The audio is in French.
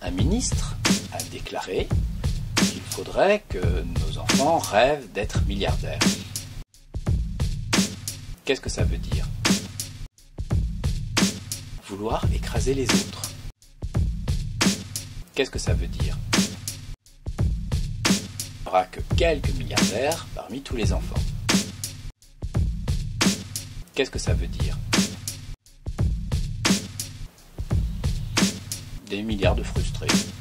Un ministre a déclaré qu'il faudrait que nos enfants rêvent d'être milliardaires. Qu'est-ce que ça veut dire? Vouloir écraser les autres. Qu'est-ce que ça veut dire? Il n'y aura que quelques milliardaires parmi tous les enfants. Qu'est-ce que ça veut dire? Milliards de frustrés.